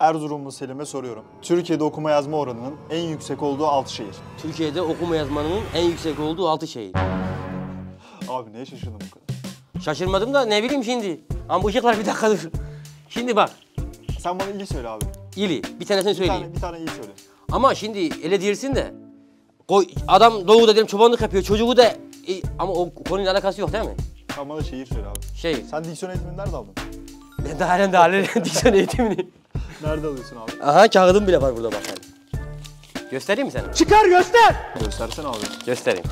Erzurumlu Selim'e soruyorum. Türkiye'de okuma yazma oranının en yüksek olduğu 6 şehir. Türkiye'de okuma yazmanın en yüksek olduğu altı şehir. Abi neye şaşırdın bu kadar? Şaşırmadım da ne bileyim şimdi. Ama bu ışıklar bir dakika dur. Şimdi bak. Sen bana iyi söyle abi. İli. Bir tanesini Bir söyleyeyim. tane, bir tane iyi söyle. Ama şimdi ele değilsin de. Koy, adam doğuda diyelim çobanlık yapıyor. Çocuğu da... E, ama o konuyla alakası yok değil mi? Sen bana şehir söyle abi. Şey, Sen diksiyon eğitimini nerede aldın? ben de halen de halen diksiyon eğitimini. Nerede alıyorsun abi? Aha kağıdım bile var burada bak. Göstereyim mi sana? Çıkar göster. Göstersene abi. Göstereyim.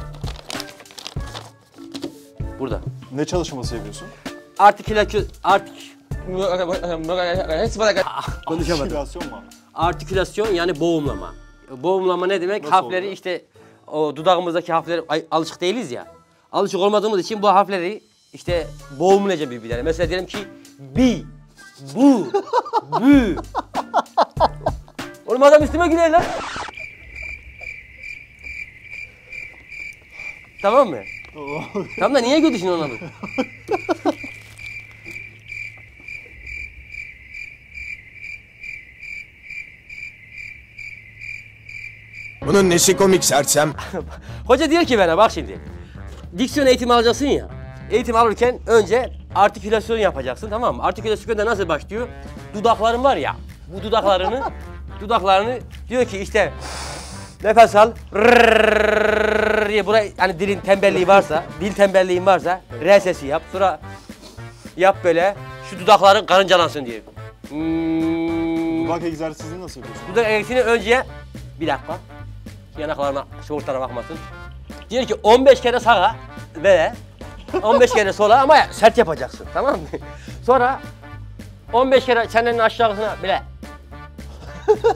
Burada. Ne çalışması yapıyorsun? Artikülasyon... Artik... Konuşamadım. Artikülasyon mu abi? Artikülasyon yani boğumlama. Boğumlama ne demek? Nasıl harfleri oluyor? işte o dudağımızdaki harfleri ay- alışık değiliz ya. Alışık olmadığımız için bu harfleri işte boğumlayacağım birbirlerine. Mesela diyelim ki bi, bu, bü. Oğlum adam üstüme gider lan. tamam mı? tamam da niye götü şimdi onu alıp? Bunun nesi komik sersem? Hoca diyor ki bana bak şimdi. Diksiyon eğitimi alacaksın ya. Eğitim alırken önce artikülasyon yapacaksın tamam mı? Artikülasyon da nasıl başlıyor? Dudakların var ya. Bu dudaklarını dudaklarını diyor ki işte nefes al. rrrr diye buraya hani dilin tembelliği varsa, dil tembelliğin varsa R sesi yap. Sonra yap böyle şu dudakların karıncalansın diye. Hmm, Dudak egzersizini nasıl yapıyorsun? Dudak eğitimini önce bir dakika. Yanaklarına şortlara bakmasın. Diyor ki 15 kere sağa ve 15 kere sola ama sert yapacaksın tamam mı? Sonra 15 kere çenenin aşağısına bile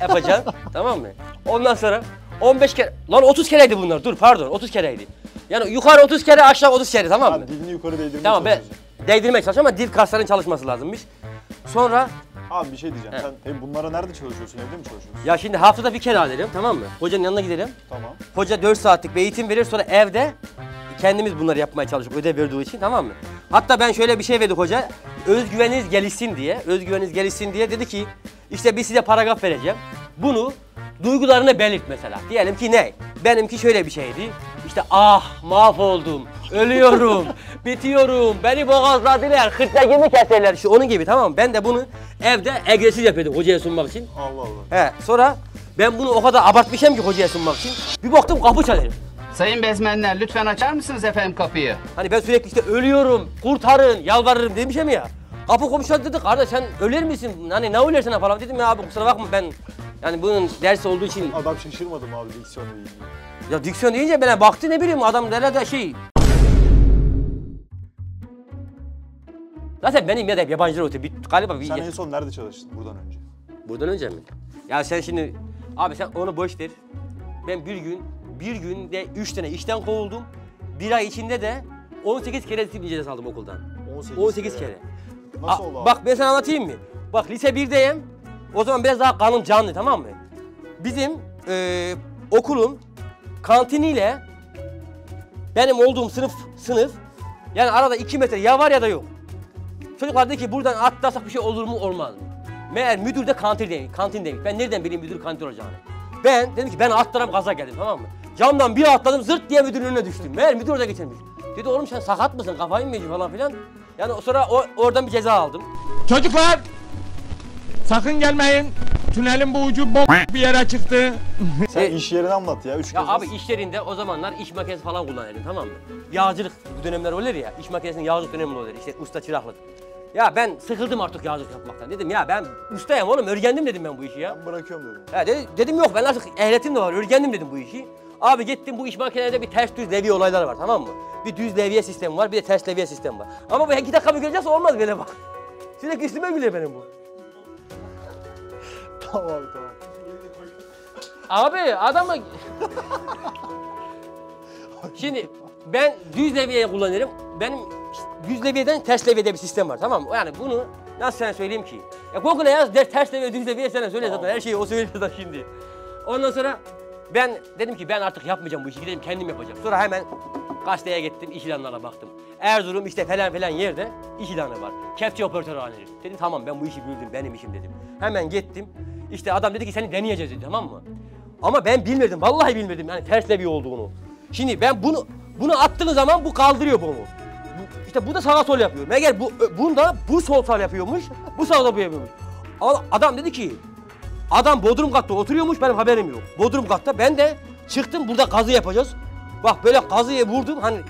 yapacaksın tamam mı? Ondan sonra 15 kere, lan 30 kereydi bunlar dur pardon 30 kereydi. Yani yukarı 30 kere aşağı 30 kere tamam mı? Abi dilini yukarı değdirmeye Tamam çalışıyorsun. değdirmek çalışıyorum ama dil kaslarının çalışması lazımmış. Sonra Abi bir şey diyeceğim. He. Sen e, bunlara nerede çalışıyorsun? Evde mi çalışıyorsun? ya şimdi haftada bir kere alalım tamam mı? Hocanın yanına gidelim. Tamam. Hoca 4 saatlik bir eğitim verir sonra evde kendimiz bunları yapmaya çalışıyoruz ödev verdiği için tamam mı? Hatta ben şöyle bir şey verdik hoca. Özgüveniniz gelişsin diye, özgüveniniz gelişsin diye dedi ki işte biz size paragraf vereceğim. Bunu duygularını belirt mesela. Diyelim ki ne? Benimki şöyle bir şeydi. İşte ah mahvoldum, ölüyorum, bitiyorum, beni boğazladılar, hırtlağımı keserler. İşte onun gibi tamam mı? Ben de bunu evde agresif yapıyordum hocaya sunmak için. Allah Allah. He sonra ben bunu o kadar abartmışım ki hocaya sunmak için. Bir baktım kapı çalıyor. Sayın bezmenler lütfen açar mısınız efendim kapıyı? Hani ben sürekli işte ölüyorum, kurtarın, yalvarırım demişim ya. Kapı komşular dedi kardeş sen ölür müsün? Hani ne ölürsen falan dedim ya abi kusura bakma ben yani bunun dersi olduğu için Adam şaşırmadım abi diksiyonla ilgili. ya diksiyon deyince bana baktı ne bileyim adam nerede şey. Zaten benim ya da yabancılar ötü. Bir, galiba bir... Sen en son nerede çalıştın buradan önce? Buradan önce mi? Ya sen şimdi abi sen onu boş ver. Ben bir gün bir günde üç tane işten kovuldum. Bir ay içinde de 18 kere disiplin cezası aldım okuldan. 18 18 kere. kere. Nasıl oldu abi? Bak ben sana anlatayım mı? Bak lise 1'deyim. O zaman biraz daha kanım canlı tamam mı? Bizim eee, okulun kantiniyle benim olduğum sınıf sınıf yani arada 2 metre ya var ya da yok. Çocuklar dedi ki buradan atlasak bir şey olur mu olmaz mı? Meğer müdür de kantin demiş. Kantin demiş. Ben nereden bileyim müdür kantin olacağını? Ben dedim ki ben atlarım gaza geldim tamam mı? Camdan bir atladım zırt diye müdürün önüne düştüm. Meğer müdür orada geçirmiş. Dedi oğlum sen sakat mısın kafayı mı yedin falan filan. Yani sonra o, oradan bir ceza aldım. Çocuklar sakın gelmeyin. Tünelin bu ucu bom bir yere çıktı. Sen E- iş yerini anlat ya. Üç Ya kez abi iş yerinde o zamanlar iş makinesi falan kullanıyordum tamam mı? Yağcılık bu dönemler olur ya, iş makinesinin yağcılık dönemi olur işte usta çıraklık. Ya ben sıkıldım artık yağcılık yapmaktan. Dedim ya ben ustayım oğlum, örgendim dedim ben bu işi ya. Ben bırakıyorum dedim. Ya dedi- dedim yok ben artık ehliyetim de var, örgendim dedim bu işi. Abi gittim bu iş makinelerinde bir ters düz levye olayları var tamam mı? Bir düz levye sistemi var, bir de ters levye sistemi var. Ama bu iki dakika bir görecekse olmaz böyle bak. Sürekli üstüme gülüyor benim bu. Tamam tamam. Abi adamı... Şimdi ben düz levyeyi kullanırım. Benim düz levyeden ters levyede bir sistem var tamam mı? Yani bunu nasıl sana söyleyeyim ki? Ya Google'a yaz der ters levye düz levye sana söyle zaten her şeyi o söylüyor zaten şimdi. Ondan sonra ben dedim ki ben artık yapmayacağım bu işi gidelim kendim yapacağım. Sonra hemen gazeteye gittim, iş ilanlarına baktım. Erzurum işte falan falan yerde iş ilanı var. Kepçe operatörü haline. Dedim tamam ben bu işi bildim, benim işim dedim. Hemen gittim. İşte adam dedi ki seni deneyeceğiz dedi tamam mı? Ama ben bilmedim, vallahi bilmedim yani ters levi olduğunu. Şimdi ben bunu bunu attığın zaman bu kaldırıyor bunu. İşte bu da sağa sol yapıyor. Meğer bu bunda bu sol sağ yapıyormuş, bu sağ bu yapıyormuş. Ama Adam dedi ki Adam bodrum katta oturuyormuş benim haberim yok. Bodrum katta ben de çıktım burada kazı yapacağız. Bak böyle kazıya vurdum hani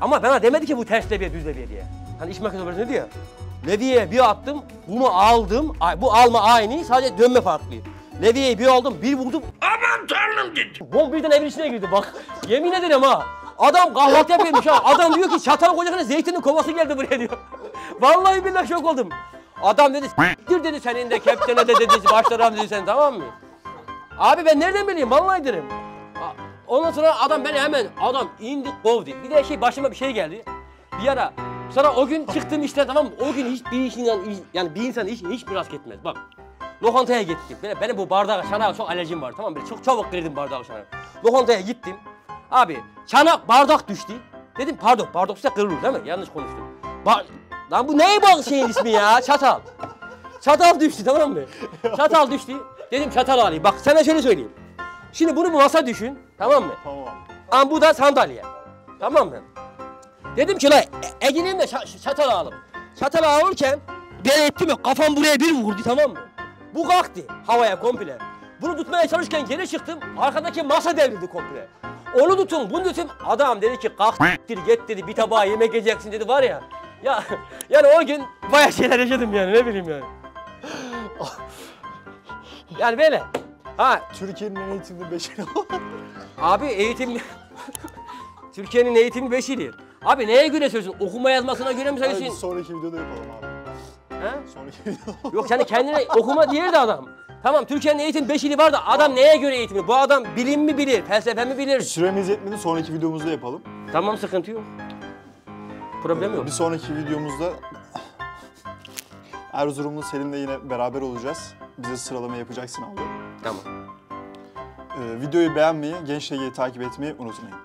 ama bana demedi ki bu ters leviye düz leviye diye. Hani iş makinesi ne diyor? Leviye bir attım bunu aldım. Bu alma aynı sadece dönme farklı. Leviyeyi bir aldım bir vurdum. Aman tanrım dedi. Bom birden evin içine girdi bak. Yemin ederim ha. Adam kahvaltı yapıyormuş ha. Adam diyor ki çatal koyacağına zeytinin kovası geldi buraya diyor. Vallahi billahi şok oldum. Adam dedi s**tir dedi senin de kepçene de dedi başlarım dedi sen tamam mı? Abi ben nereden bileyim vallahi derim. Ondan sonra adam beni hemen adam indi kovdu. Bir de şey başıma bir şey geldi. Bir ara sonra o gün çıktım işte tamam mı? O gün hiçbir işinden yani bir insan hiç rast etmez. Bak lokantaya gittim. Benim, benim bu bardağa çanağa çok alerjim var tamam mı? Çok çabuk kırdım bardağı çanağı. Lokantaya gittim. Abi çanak bardak düştü. Dedim pardon bardak üstte kırılır değil mi? Yanlış konuştum. Ba Lan bu neye bak şeyin ismi ya? Çatal. Çatal düştü tamam mı? Çatal düştü. Dedim çatal alayım. Bak sana şöyle söyleyeyim. Şimdi bunu bir masa düşün. Tamam mı? Tamam. Ama bu da sandalye. Tamam mı? Dedim ki la e- Ege'nin de ça- çatal alalım. Çatal alırken ben ettim ya kafam buraya bir vurdu tamam mı? Bu kalktı havaya komple. Bunu tutmaya çalışırken geri çıktım. Arkadaki masa devrildi komple. Onu tutun, bunu tutun. Adam dedi ki kalk s**tir git dedi bir tabağa yemek yiyeceksin dedi var ya. Ya yani o gün bayağı şeyler yaşadım yani ne bileyim yani. Yani böyle. Ha Türkiye'nin en eğitimli beşeri Abi eğitim... Türkiye'nin eğitimi beşidir. Abi neye göre söylüyorsun? Okuma yazmasına göre mi söylüyorsun? sonraki videoda yapalım abi. He? Sonraki videoda. Yok yani kendine okuma diğer de adam. Tamam Türkiye'nin eğitim beşili var da adam neye göre eğitimi? Bu adam bilim mi bilir, felsefe mi bilir? Süremiz yetmedi sonraki videomuzda yapalım. Tamam sıkıntı yok. Problem yok. Bir sonraki videomuzda Erzurumlu Selim'le yine beraber olacağız. Bize sıralama yapacaksın abi. Tamam. Ee, videoyu beğenmeyi, Genç TG'yi takip etmeyi unutmayın.